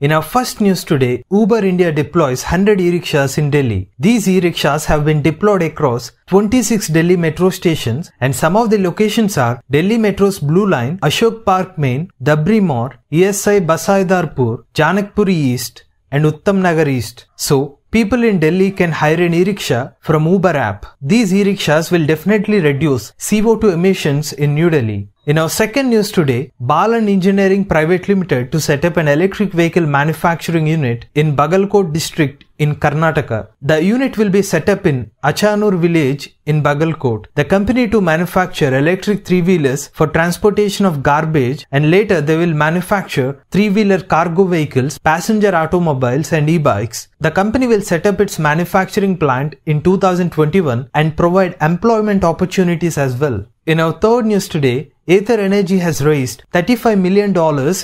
In our first news today, Uber India deploys 100 e-rickshaws in Delhi. These e-rickshaws have been deployed across 26 Delhi metro stations and some of the locations are Delhi Metro's Blue Line, Ashok Park Main, Dabri Mor, ESI Basaidarpur, Janakpuri East and Uttam Nagar East. So, people in Delhi can hire an e-rickshaw from Uber app. These e-rickshaws will definitely reduce CO2 emissions in New Delhi. In our second news today, Balan Engineering Private Limited to set up an electric vehicle manufacturing unit in Bagalkot district in Karnataka. The unit will be set up in Achanur village in Bagalkot. The company to manufacture electric three-wheelers for transportation of garbage and later they will manufacture three-wheeler cargo vehicles, passenger automobiles and e-bikes. The company will set up its manufacturing plant in 2021 and provide employment opportunities as well. In our third news today, Ather Energy has raised $35 million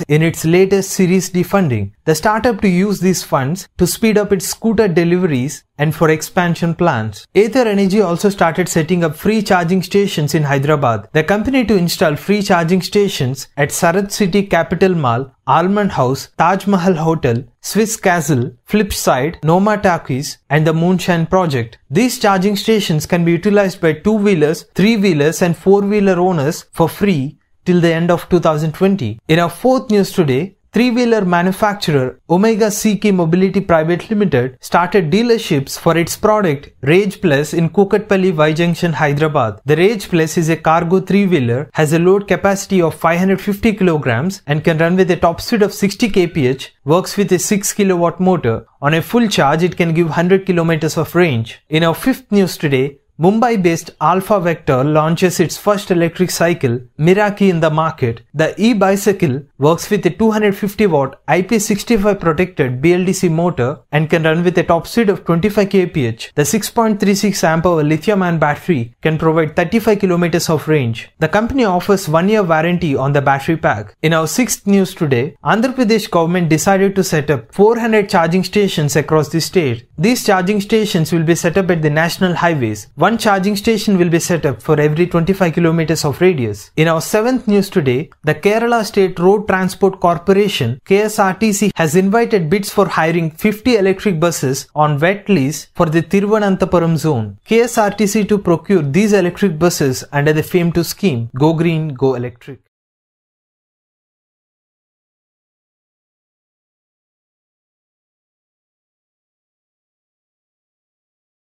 in its latest Series D funding. The startup to use these funds to speed up its scooter deliveries and for expansion plans. Ather Energy also started setting up free charging stations in Hyderabad. The company to install free charging stations at Sarath City Capital Mall, Almond House, Taj Mahal Hotel, Swiss Castle, Flipside, Noma Takis, and the Moonshine Project. These charging stations can be utilized by two-wheelers, three-wheelers and four-wheeler owners for free till the end of 2020. In our fourth news today, Three-wheeler manufacturer Omega Seiki Mobility Private Limited started dealerships for its product Rage Plus in Kukatpalli Y Junction, Hyderabad. The Rage Plus is a cargo three-wheeler, has a load capacity of 550 kilograms and can run with a top speed of 60 kph, works with a 6 kilowatt motor. On a full charge, it can give 100 kilometers of range. In our fifth news today, Mumbai based Alpha Vector launches its first electric cycle, Meraki, in the market. The e bicycle works with a 250 watt IP65 protected BLDC motor and can run with a top speed of 25 kph. The 6.36 amp hour lithium ion battery can provide 35 kilometers of range. The company offers one year warranty on the battery pack. In our sixth news today, Andhra Pradesh government decided to set up 400 charging stations across the state. These charging stations will be set up at the national highways. One charging station will be set up for every 25 kilometers of radius. In our seventh news today, the Kerala State Road Transport Corporation KSRTC has invited bids for hiring 50 electric buses on wet lease for the Thiruvananthapuram zone. KSRTC to procure these electric buses under the FAME 2 scheme Go Green, Go Electric.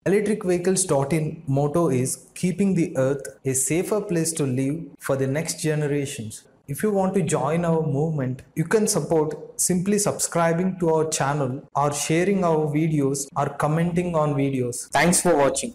Electricvehicles.in motto is keeping the earth a safer place to live for the next generations. If you want to join our movement, you can support simply subscribing to our channel or sharing our videos or commenting on videos. Thanks for watching.